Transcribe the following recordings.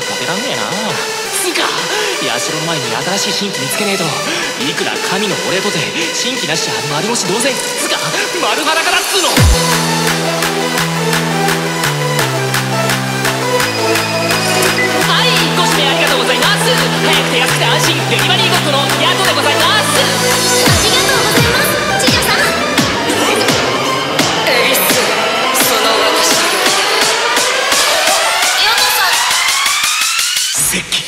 とらんねえな。つか社の前に新しい新規見つけねえといくら神のお礼とて新規なし丸腰同然。つか丸裸だっつうの。と早くて安くて安心。デリバリーごっこの宿でございます。music.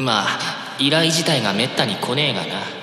まあ依頼自体がめったに来ねえがな。